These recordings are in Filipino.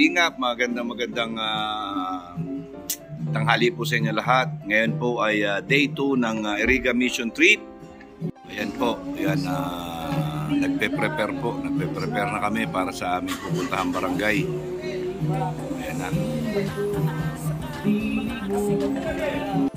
kalingap, magandang magandang ah, tanghali po sa inyo lahat. Ngayon po ay ah, day 2 ng ah, Iriga Mission Trip. Ayan po, ayan, ah, nagpe-prepare po, nagpe-prepare na kami para sa aming pupuntahang barangay. Ayan na. sa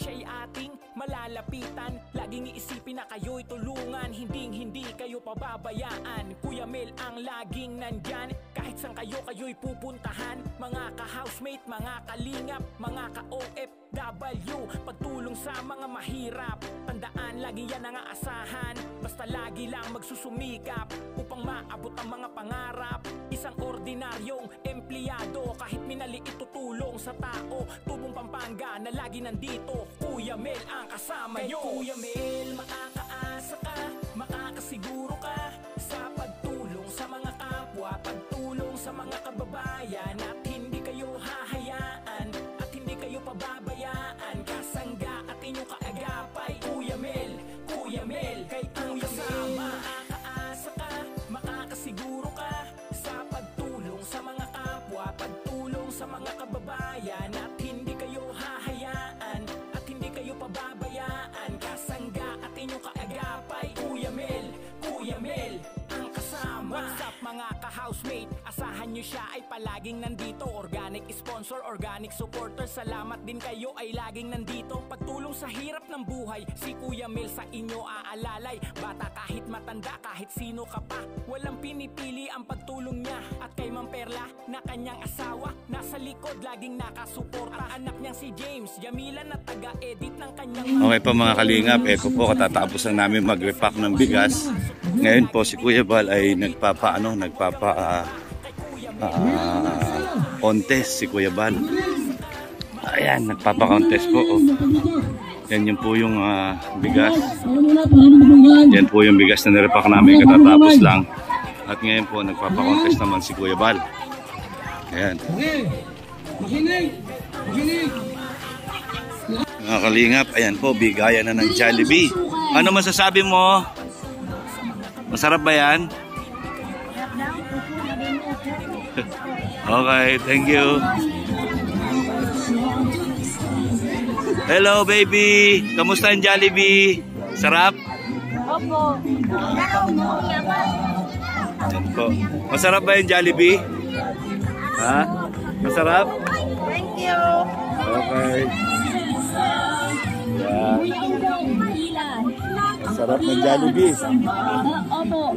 siya'y ating malalapitan. Laging iisipin na kayo'y tulungan. Hinding hindi kayo pababayaan. Kuya Mel ang laging nandyan. Kahit saan kayo kayo'y pupuntahan. Mga ka-housemate, mga kalingap Mga ka-OFW Pagtulong sa mga mahirap. Tandaan, lagi yan ang aasahan. Basta lagi lang magsusumikap Upang maabot ang mga pangarap. Isang ordinaryong empleyado. Kahit minaliit tutulong sa tao. Tubong Pampanga na lagi nandito. Kuya Mel ang kasama nyo. Kuya Mel, makakaasa ka Makakasiguro ka Sa pagtulong sa mga kapwa Pagtulong sa mga kababayan. At hindi kayo hahayaan At hindi kayo pababayaan. Kasangga at inyong kaagapay Kuya Mel, Kuya Mel Kay ang kasama mga ka-housemate. Asahan nyo siya ay palaging nandito. Organic sponsor, organic supporter. Salamat din kayo ay laging nandito. Pagtulong sa hirap ng buhay Si Kuya Mel sa inyo aalalay. Bata kahit matanda, kahit sino ka pa Walang pinipili ang pagtulong niya. At kay Ma'am Perla na kanyang asawa Nasa likod laging nakasuporta. Anak niyang si James Yamila na taga-edit ng kanyang Okay po mga kalingap, eko po katatapos lang namin mag-repack ng bigas. Ngayon po si Kuya Bal ay nagpapa ano, nagpapa ah, ah, contest si Kuya Bal. Ayan, nagpapa-contest po. Oh. Yan yung po yung ah, bigas. Yan po yung bigas na nirepack namin katatapos lang. At ngayon po nagpapa-contest naman si Kuya Bal. Ayan. Mga kalingap, ayan po, bigayan na ng Jollibee. Ano masasabi mo? Masarap ba yan? okay, thank you. Hello baby, kamusta ang Jollibee? Sarap? Opo. Ayan po. Masarap ba yung Jollibee? Ha? Masarap? Thank you. Okay. Yan. Sarap ng Jollibee. Opo.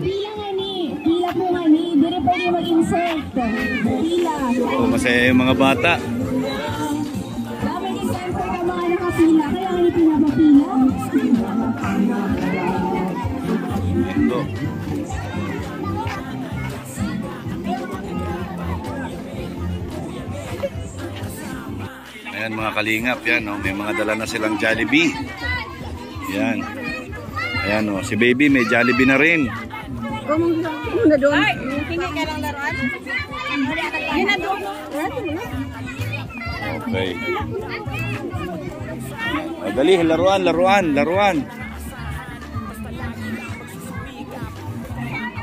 Pila nga ni. Pila po nga ni. Dire pwede mag-insert. Pila. Oh, masaya yung mga bata. Dapat i-censor ka mga nakapila. Kaya nga ni pinapapila. Ayan mga kalingap, yan oh, may mga dala na silang Jollibee. Yan. Ayan oh, si baby may Jollibee na rin. na doon. Ay, tingin ka ng laruan? Yun na doon. Okay. Oh, dali, laruan, laruan, laruan.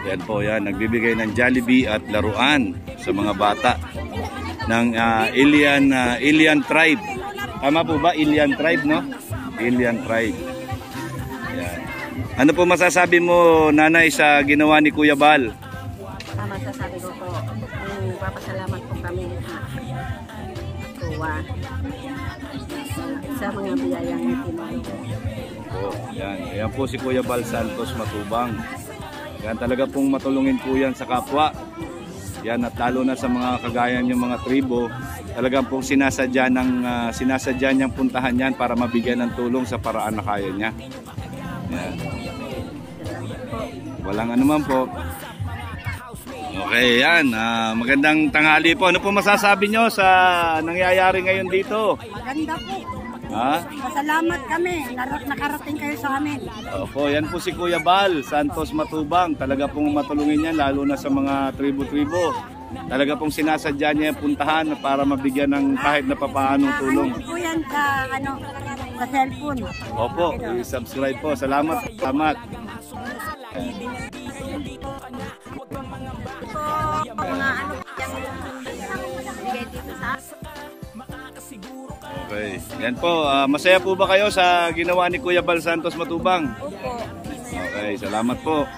Yan po yan, nagbibigay ng Jollibee at laruan sa mga bata ng ah, Ilian ah, Ilian tribe. Tama po ba? Ilian tribe, no? Ilian tribe. Yan. Ano po masasabi mo, nanay, sa ginawa ni Kuya Bal? Ah, masasabi ko po, um, papasalamat po kami tuwa sa mga biyayang itinalo. Po, yan. Ayan po si Kuya Bal Santos Matubang. Yan talaga pong matulungin po yan sa kapwa. Yan at lalo na sa mga kagaya yung mga tribo, talagang pong sinasadya ng ah, sinasadya niyang puntahan yan para mabigyan ng tulong sa paraan na kaya niya. Yan. Walang anuman po. Okay, yan. Ah, magandang tanghali po. Ano po masasabi nyo sa nangyayari ngayon dito? Maganda po. Ha? Pasalamat kami. Nar- nakarating kayo sa amin. Opo, yan po si Kuya Bal, Santos Matubang. Talaga pong matulungin yan, lalo na sa mga tribo-tribo. Talaga pong sinasadya niya yung puntahan para mabigyan ng kahit na papaanong tulong. Ano po yan sa, ano, sa cellphone. Opo, i-subscribe po. Salamat, salamat. Mga Okay. Yan po, ah, masaya po ba kayo sa ginawa ni Kuya Bal Santos Matubang? Opo. Okay, salamat po.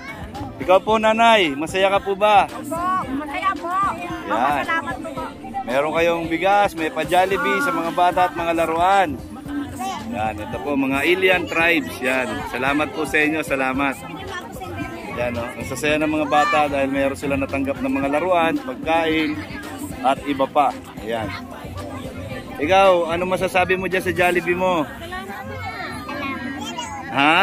Ikaw po, nanay, masaya ka po ba? Opo, masaya po. Yan. Salamat po po. Meron kayong bigas, may pa-Jollibee sa mga bata at mga laruan. Yan, ito po mga alien tribes. Yan, salamat po sa inyo, salamat. Yan, oh. ang sasaya ng mga bata dahil meron sila natanggap ng mga laruan, pagkain, at iba pa. Ayan. Ikaw, ano masasabi mo dyan sa Jollibee mo? Ha?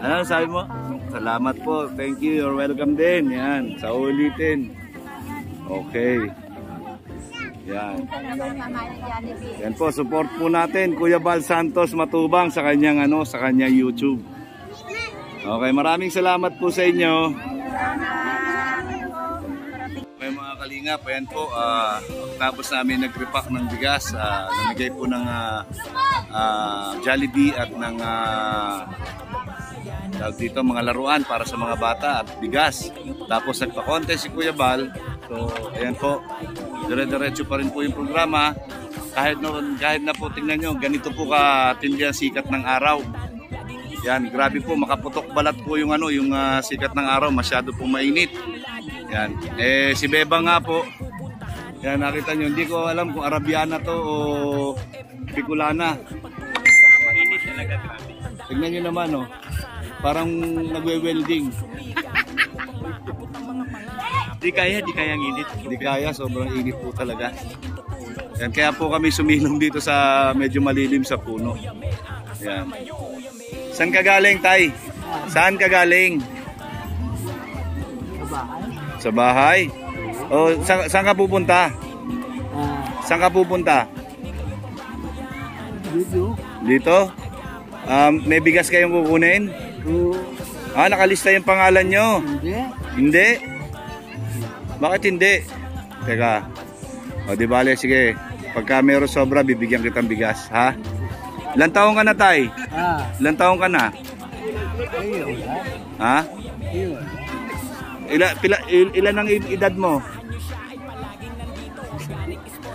Ano sabi mo? Salamat po. Thank you. You're welcome din. Yan. Sa ulitin. Okay. Yan. Yan po, support po natin Kuya Bal Santos Matubang sa kanyang ano, sa kanyang YouTube. Okay, maraming salamat po sa inyo. Kalingap, ayan po, ah, tapos namin nag-repack ng bigas, ah, namigay po ng ah, ah, Jollibee at ng tawag dito mga laruan para sa mga bata at bigas. Tapos nagpa-contest si Kuya Bal. So, ayan po. Dire-diretso pa rin po yung programa. Kahit na, kahit na po tingnan nyo, ganito po katindi ang sikat ng araw. Yan, grabe po, makaputok balat po yung ano, yung ah, sikat ng araw, masyado po mainit. Yan. Eh si Beba nga po. Yan nakita nyo, hindi ko alam kung Arabiana to o Bicolana. Mainit talaga grabe. Tignan nyo naman oh. Parang nagwe-welding. Di kaya, di kaya ang init. Hindi kaya, sobrang init po talaga. Yan, kaya po kami sumilong dito sa medyo malilim sa puno. Yan. Saan ka galing, Tay? Saan ka galing? Sa bahay. O, sa, saan ka pupunta? Saan ka pupunta? Dito. Dito? Um, may bigas kayong kukunin? Oo. Ah, nakalista yung pangalan nyo. Hindi. Hindi? Bakit hindi? Teka. O, di bale, sige. Pagka meron sobra, bibigyan kitang bigas, ha? Ilan taong ka na, tay? Ah. Ilan taong ka na? Ayun. Ha? Ayun. Ila, pila, il, ilan ang ed- edad mo?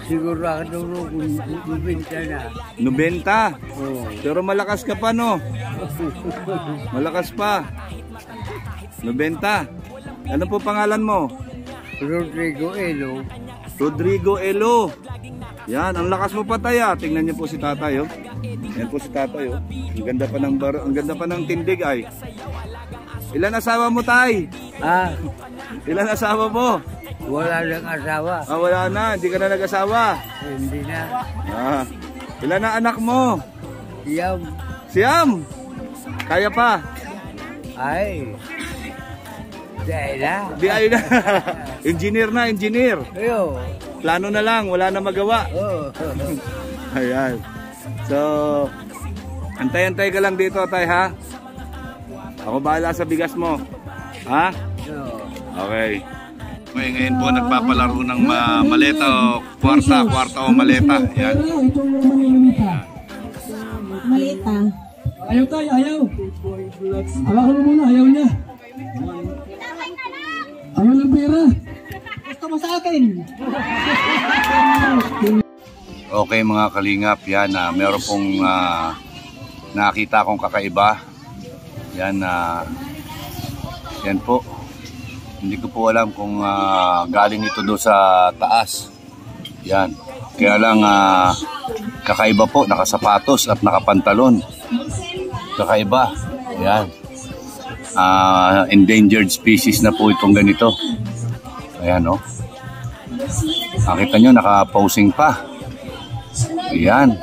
Sigurado mo kung bibinta na. 90. Oo. Pero malakas ka pa, no? Malakas pa. 90. Ano po pangalan mo? Rodrigo Elo. Rodrigo Elo. Yan, ang lakas mo pa tayo. Tingnan niyo po si tatay, oh. Yan po si tatay, oh. Ang ganda pa ng bar, ang ganda pa ng tindig ay. Ilan asawa mo, tay? Ah. Ilan asawa mo? Wala nang asawa. Ah, wala na, hindi ka na nag-asawa. Hindi na. Ah. Ilan na anak mo? Siyam. Siyam. Kaya pa. Ay. Dahil na. Di ay na. engineer na, engineer. Ayo. Plano na lang, wala na magawa. Oo. Ayan. So, antay-antay ka lang dito, tay, ha? Ako bahala sa bigas mo. Ha? Okay. Okay, ngayon po nagpapalaro ng ma- maleta o kwarta, kwarta o maleta. Yan. Malita. Ayaw tayo, ayaw. Hawakan mo muna, ayaw niya. Ayaw ng pera. Gusto mo sa akin. Okay mga kalingap, yan na meron pong ah, nakita akong kakaiba. Yan na yan po. Hindi ko po alam kung ah, galing ito do sa taas. Yan. Kaya lang ah, kakaiba po, nakasapatos at nakapantalon. Kakaiba. Yan. Ah, endangered species na po itong ganito. Ayan oh. Nakita nyo, naka-posing pa. Ayan.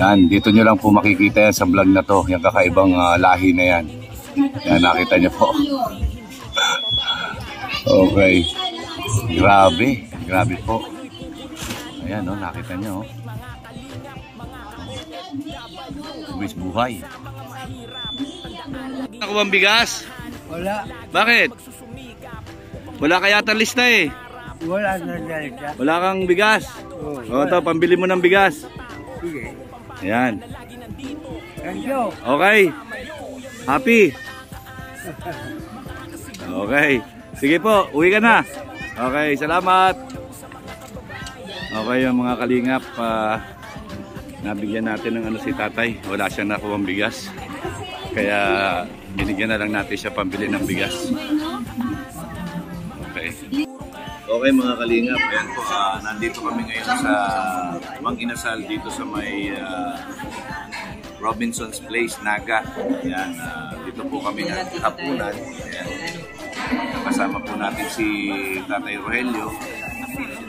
Yan, dito nyo lang po makikita yan sa vlog na to, yung kakaibang ah, lahi na yan. Yan, nakita nyo po. okay. Grabe, grabe po. Ayan, no, nakita nyo. Oh. Buwis buhay. Ako bang bigas? Wala. Bakit? Wala kaya lista eh. Wala na dalita. Wala kang bigas. Oh, O, ito, pambili mo ng bigas. Sige. Ayan. Thank you. Okay. Happy. Okay. Sige po, uwi ka na. Okay, salamat. Okay, yung mga kalingap, ah, nabigyan natin ng ano si tatay. Wala siyang nakuha bigas. Kaya binigyan na lang natin siya pambili ng bigas. Okay. Mga kalingap, ayan po, ah, nandito kami ngayon sa Mang Inasal dito sa may ah, Robinson's Place, Naga. Ayan, ah, dito po kami naghapunan. Ayan. Kasama po natin si Tatay Rogelio,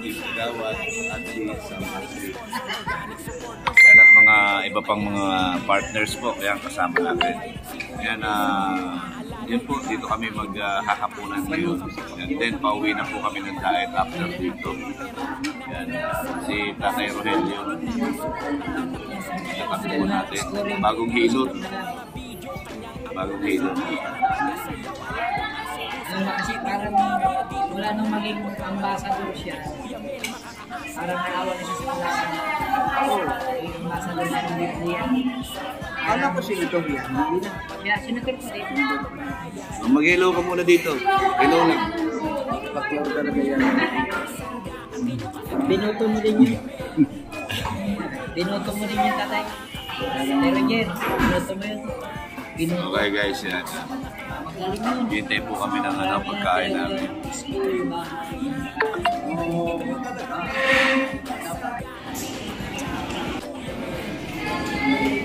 si Gawad, at si Sam Ashley. Ayan at mga iba pang mga partners po, ayan kasama natin. Ayan, ah, yun po, dito kami maghahapunan ngayon. And then, pauwi na po kami ng diet after dito. Ayan, si Tatay Rogelio. Nakatabi po natin. Bagong hilot. Bagong hilot. Ano kasi parang wala nang maging ambassador siya. Parang naawa na siya sa kalasan. Oo. Yung ambassador na ng Biblia. Ano ko si ito yan? Hindi na. Kaya sinutur ko dito. Oh, Mag-hello ka muna dito. Hello lang. Bakyaw talaga yan. Binoto mo din yun. Binoto mo din yun, tatay. Pero Jen, binoto mo yun. Binoto. Okay guys, yan. Hintay po kami ng ano, pagkain namin. School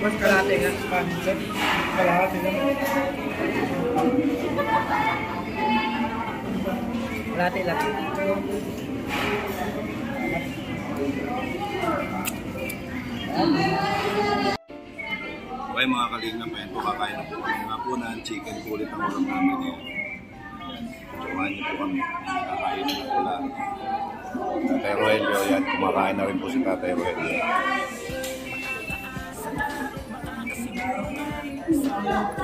Mas kalate nga, Spanish. Kalate nga. Kalate lang. Okay mga kalingap, ayan po kakain na po kami ng hapunan. Chicken po ulit ang ulam namin ngayon. Tumahan niyo po kami. Kakain na po lang. Tatay Roelio, yan. Kumakain na rin po si Tatay Roelio. Tapos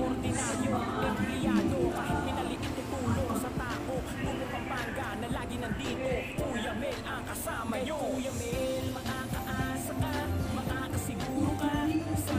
ordinaryo Nagkriyado kahit pinalik ang tutulo Sa tao, puro pampanga na lagi nandito. Kuya Mel ang kasama nyo Kuya Mel, makakaasa ka Makakasiguro ka. Sa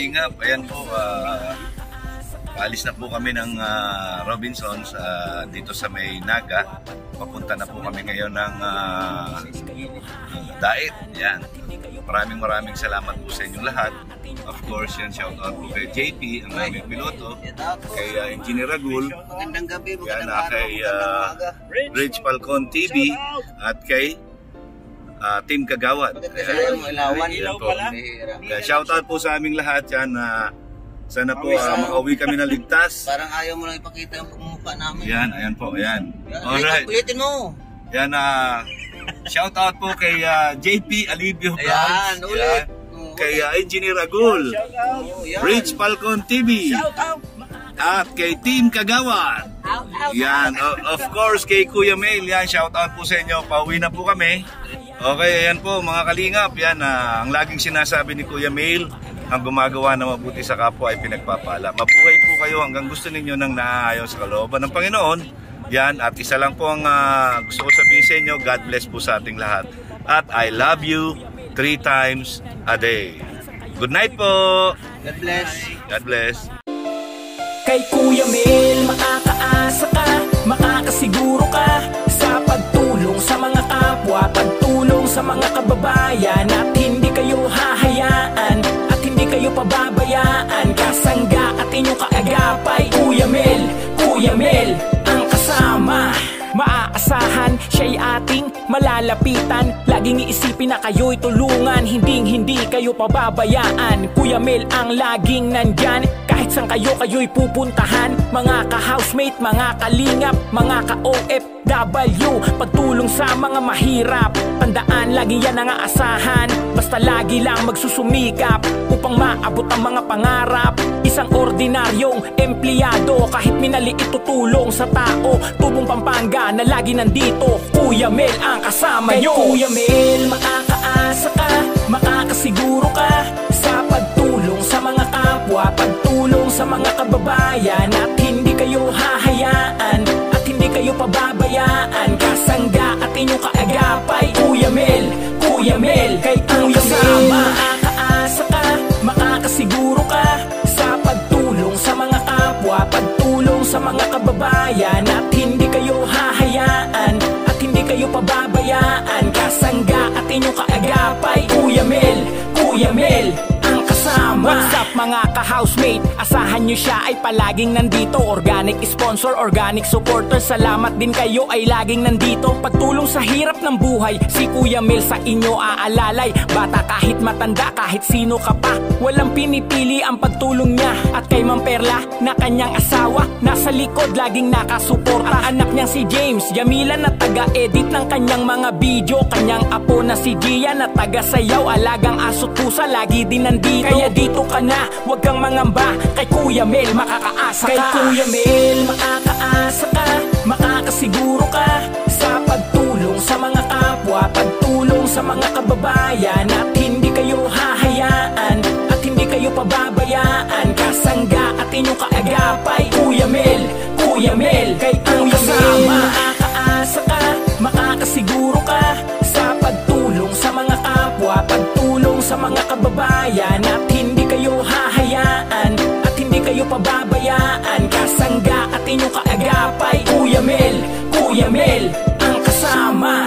kalingap, ayan po, ah, alis na po kami ng ah, Robinsons ah, dito sa may Naga. Papunta na po kami ngayon ng ah, Daet. Yan. Maraming maraming salamat po sa inyong lahat. Of course, yan shout out po kay JP, ang aming piloto, kay ah, Engineer Ragul, Magandang gabi, yan, ah, kay ah, Rich Falcon TV, at kay ah, Team Kagawad. Ilawan. Kaya shoutout po sa aming lahat yan na sana po uh, makauwi kami na ligtas. Parang ayaw mo lang ipakita yung mukha namin. Yan, ayan po, ayan. Yan, Alright. Ulitin mo. Yan, uh, shoutout po kay ah, JP Alivio Vlogs. Ayan, ulit. Yan. Kay ah, Engineer Agul. Oh, yan. Rich Falcon TV. At kay Team Kagawan. Yan, of course kay Kuya Mail. Yan, shoutout po sa inyo. Pauwi na po kami. Okay, ayan po mga kalingap. Yan, ah, ang laging sinasabi ni Kuya Mail, ang gumagawa na mabuti sa kapwa ay pinagpapala. Mabuhay po kayo hanggang gusto ninyo ng naaayon sa kalooban ng Panginoon. Yan, at isa lang po ang ah, gusto ko sabihin sa inyo, God bless po sa ating lahat. At I love you three times a day. Good night po! God bless. God bless! Kay Kuya Mel, makakaasa ka, makakasiguro ka sa mga kababayan At hindi kayo hahayaan, at hindi kayo pababayaan. Kasangga at inyong kaagapay Kuya Mel, Kuya Mel, ang kasama. Maaasahan, siya'y ating malalapitan. Laging iisipin na kayo'y tulungan Hinding hindi kayo pababayaan. Kuya Mel ang laging nandyan Kahit saan kayo kayo'y pupuntahan. Mga ka-housemate, mga kalingap, mga ka-OFW Pagtulong sa mga mahirap. Tandaan, lagi yan ang aasahan. Basta lagi lang magsusumikap Upang maabot ang mga pangarap. Isang ordinaryong empleyado Kahit minaliit tutulong sa tao. Tubong Pampanga na lagi nandito Kuya Mel ang kasama nyo Kuya Mel, makakaasa ka Makakasiguro ka Sa pagtulong sa mga kapwa Pagtulong sa mga kababayan. At hindi kayo hahayaan Kayo pababayaan Kasangga at inyong kaagapay. Kuya Mel, Kuya Mel Kay ang kasama Makakaasa ka, makakasiguro ka Sa pagtulong sa mga kapwa Pagtulong sa mga kababayan. At hindi kayo hahayaan At hindi kayo pababayaan. Kasangga at inyong kaagapay. Kuya Mel, Kuya Mel kasama What's up mga ka-housemate? Asahan nyo siya ay palaging nandito. Organic sponsor, organic supporter. Salamat din kayo ay laging nandito. Pagtulong sa hirap ng buhay Si Kuya Mel sa inyo aalalay. Bata kahit matanda, kahit sino ka pa Walang pinipili ang pagtulong niya. At kay Ma'am Perla na kanyang asawa Nasa likod laging nakasuporta. Ang anak niyang si James Jamila na taga-edit ng kanyang mga video. Kanyang apo na si Gia na taga-sayaw Alagang aso't pusa lagi din nandito. Kaya dito ka na, huwag kang mangamba. Kay Kuya Mel makakaasa ka. Kay Kuya Mel makakaasa ka. Makakasiguro ka Sa pagtulong sa mga kapwa Pagtulong sa mga kababayan. At hindi kayo hahayaan At hindi kayo pababayaan. Kasangga at inyong kaagapay Kuya Mel, Kuya Mel. Kay ang kasama sa mga kababayan At hindi kayo hahayaan At hindi kayo pababayaan. Kasangga at inyong kaagapay Kuya Mel, Kuya Mel Ang kasama.